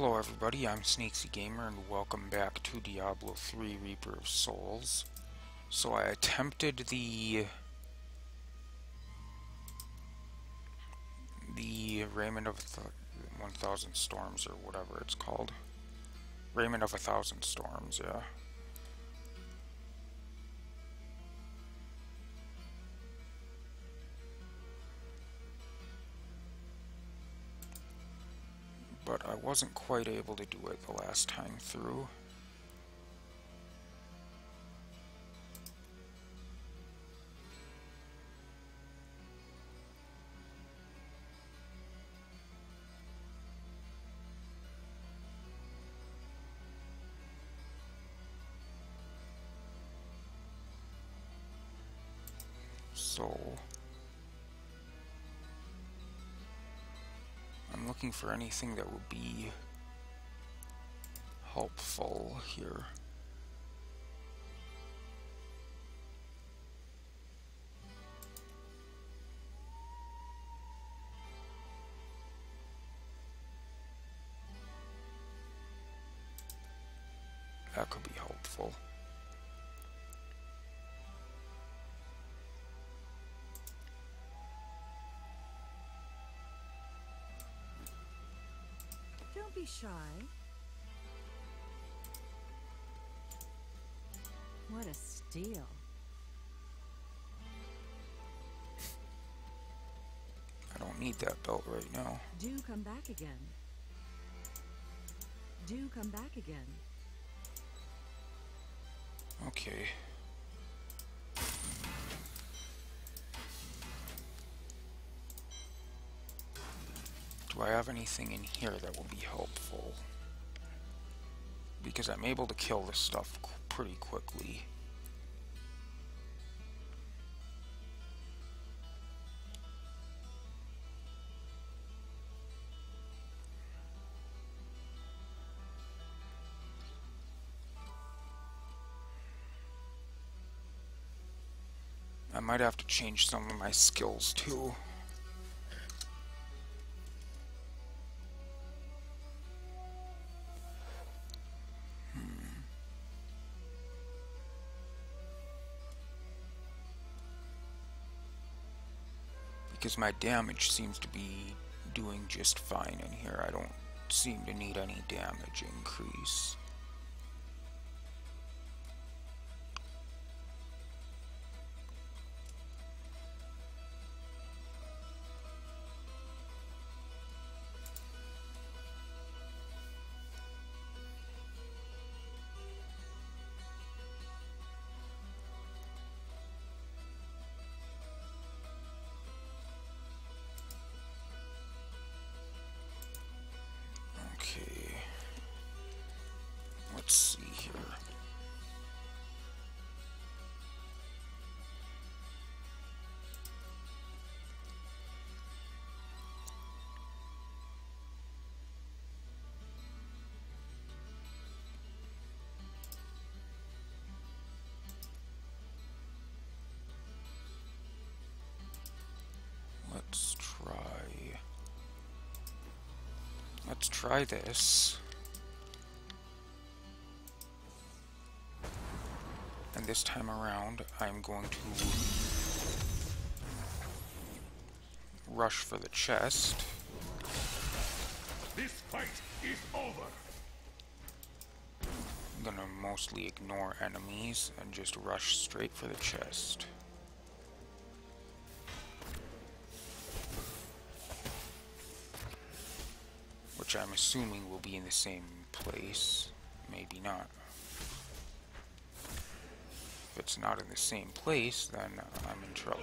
Hello everybody, I'm Sneaksie Gamer and welcome back to Diablo 3 Reaper of Souls. So I attempted the the Raiment of th 1000 Storms or whatever it's called. Raiment of a Thousand Storms, yeah. But I wasn't quite able to do it the last time through. Looking for anything that would be helpful here. Be shy. What a steal. I don't need that belt right now. Do come back again. Do come back again. Okay. Do I have anything in here that will be helpful? Because I'm able to kill this stuff pretty quickly. I might have to change some of my skills too. Because my damage seems to be doing just fine in here. I don't seem to need any damage increase. Let's try this. And this time around, I'm going to rush for the chest. This fight is over. I'm gonna mostly ignore enemies and just rush straight for the chest. Which I'm assuming will be in the same place. Maybe not If it's not in the same place, then I'm in trouble.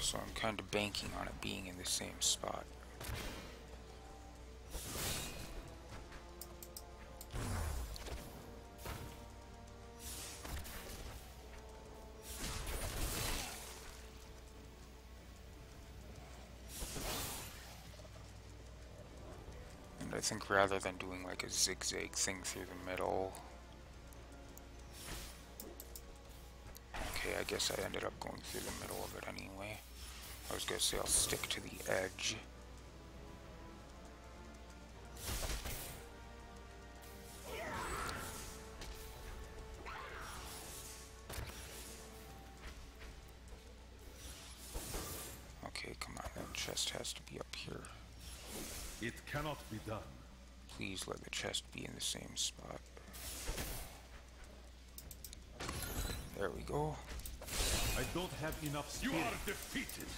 So I'm kind of banking on it being in the same spot. Think rather than doing like a zigzag thing through the middle... Okay, I guess I ended up going through the middle of it anyway. I was gonna say I'll stick to the edge. Okay, come on, that chest has to be up here. It cannot be done. Please let the chest be in the same spot. There we go. I don't have enough spirit. You are defeated.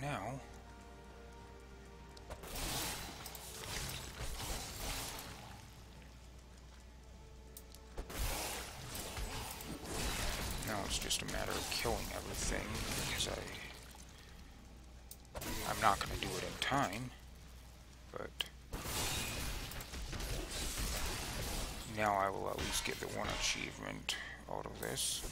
Now, now it's just a matter of killing everything because I I'm not going to do it in time, but now I will at least get the one achievement out of this.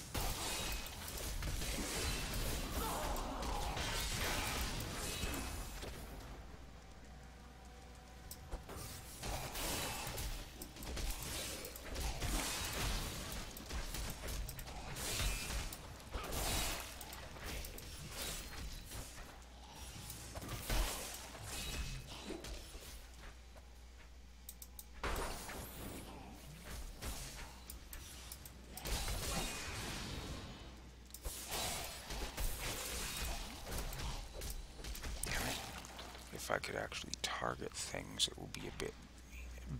If I could actually target things, it would be a bit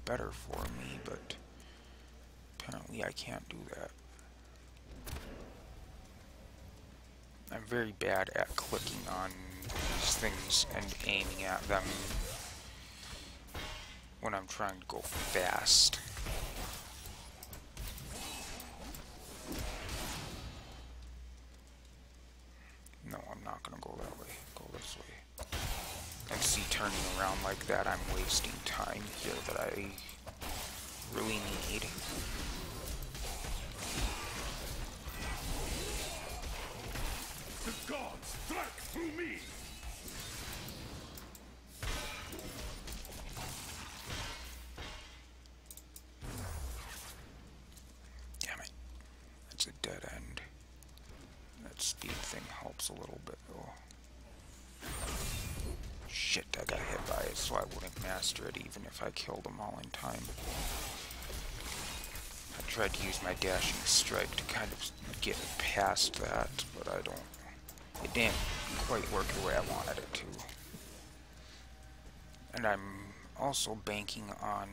better for me, but apparently I can't do that. I'm very bad at clicking on these things and aiming at them when I'm trying to go fast. No, I'm not gonna go that way. Go this way see turning around like that, I'm wasting time here that I really need. The gods strike through me! I got hit by it, so I wouldn't master it even if I killed them all in time. I tried to use my dashing strike to kind of get past that, but I don't... It didn't quite work the way I wanted it to. And I'm also banking on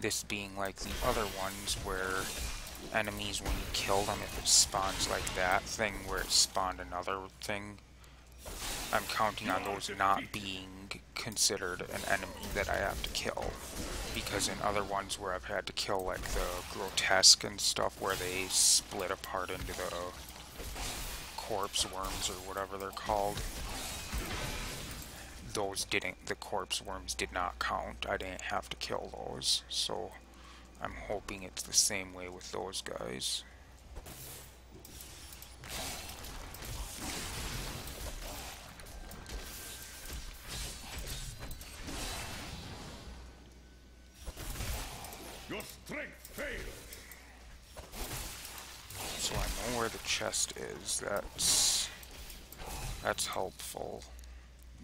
this being like the other ones where enemies, when you kill them, if it spawns like that thing where it spawned another thing, I'm counting on those not being considered an enemy that I have to kill. Because in other ones where I've had to kill like the grotesque and stuff where they split apart into the corpse worms or whatever they're called, those didn't, the corpse worms did not count. I didn't have to kill those. So I'm hoping it's the same way with those guys. Strength fails. So I know where the chest is. That's that's helpful.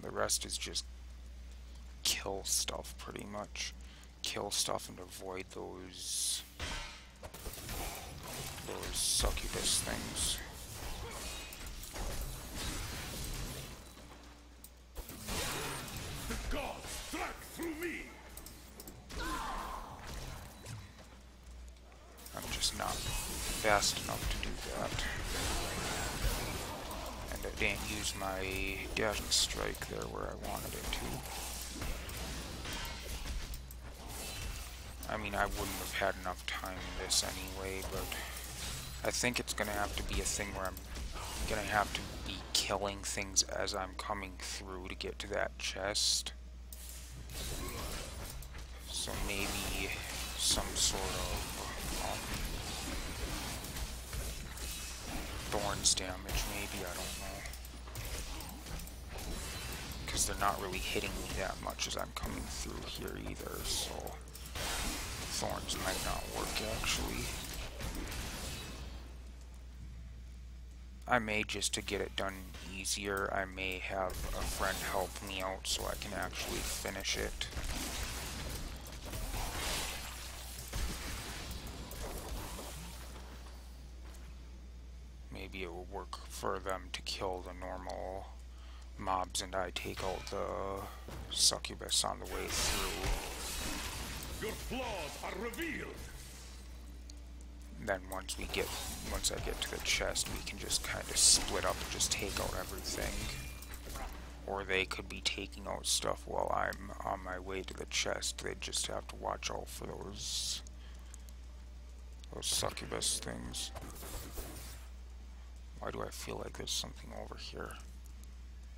The rest is just kill stuff pretty much. Kill stuff and avoid those those succubus things. Fast enough to do that. And I didn't use my dashing strike there where I wanted it to. I mean, I wouldn't have had enough time in this anyway, but I think it's gonna have to be a thing where I'm gonna have to be killing things as I'm coming through to get to that chest. So maybe some sort of thorns damage, maybe, I don't know. Because they're not really hitting me that much as I'm coming through here either, so thorns might not work actually. I may, just to get it done easier, I may have a friend help me out so I can actually finish it. For them to kill the normal mobs and I take out the succubus on the way through. Your flaws are revealed. Then once we get, once I get to the chest, we can just kind of split up and just take out everything. Or they could be taking out stuff while I'm on my way to the chest. They just have to watch out for those, those succubus things. Why do I feel like there's something over here?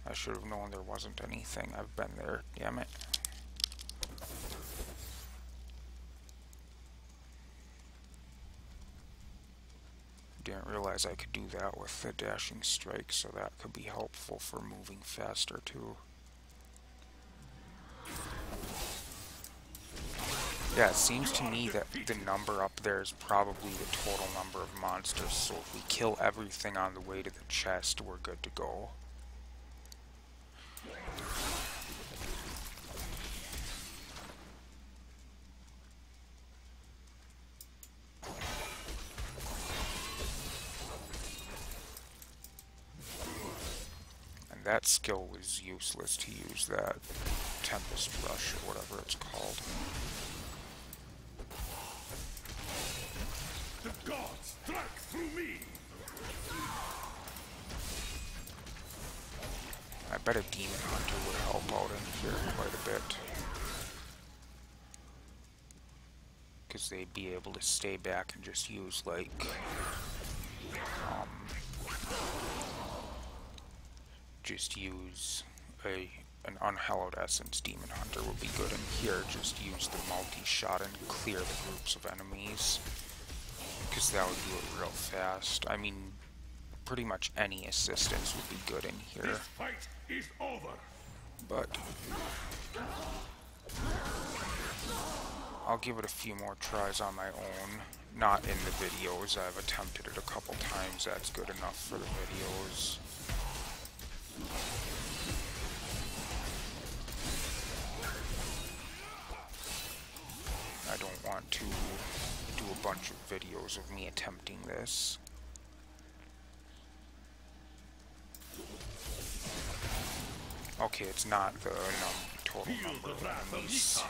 I should have known there wasn't anything. I've been there, damn it. Didn't realize I could do that with the dashing strike, so that could be helpful for moving faster too. Yeah, it seems to me that the number up there is probably the total number of monsters, so if we kill everything on the way to the chest, we're good to go. And that skill was useless to use that Tempest Rush or whatever it's called. Bet a Demon Hunter would help out in here quite a bit. Because they'd be able to stay back and just use, like, um, just use a an unhallowed essence demon hunter would be good in here. Just use the multi-shot and clear the groups of enemies. Because that would do it real fast. I mean, pretty much any assistance would be good in here. This fight is over. But I'll give it a few more tries on my own. Not in the videos. I've attempted it a couple times. That's good enough for the videos. I don't want to do a bunch of videos of me attempting this. Okay, it's not the num total number of enemies.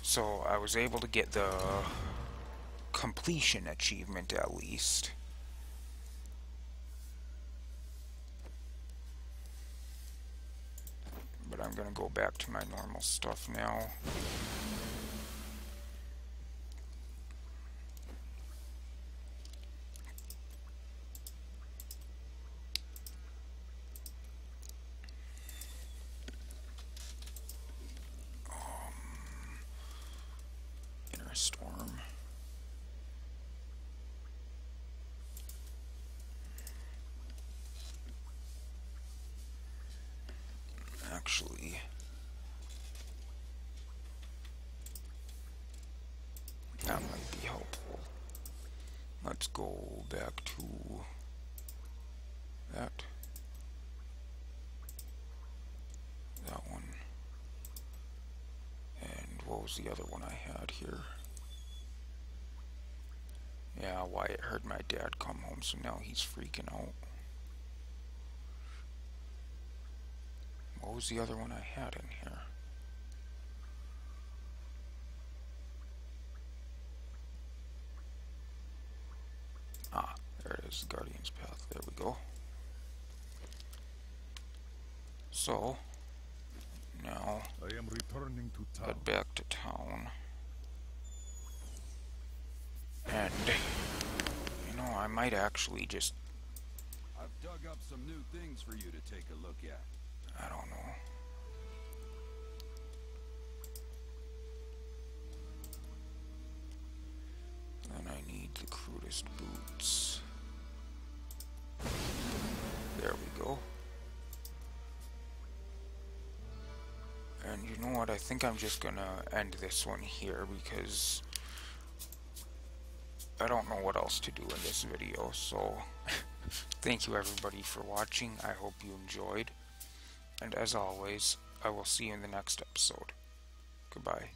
So I was able to get the completion achievement at least. but I'm gonna go back to my normal stuff now. Actually. That might be helpful. Let's go back to that. That one. And what was the other one I had here? Yeah, Wyatt heard my dad come home, so now he's freaking out. What was the other one I had in here? Ah, there it is, Guardian's Path. There we go. So, now, I am returning to town. head back to town. And, you know, I might actually just... I've dug up some new things for you to take a look at. I don't know. Then I need the crudest boots. There we go. And you know what, I think I'm just gonna end this one here because I don't know what else to do in this video, so thank you everybody for watching. I hope you enjoyed. And as always, I will see you in the next episode. Goodbye.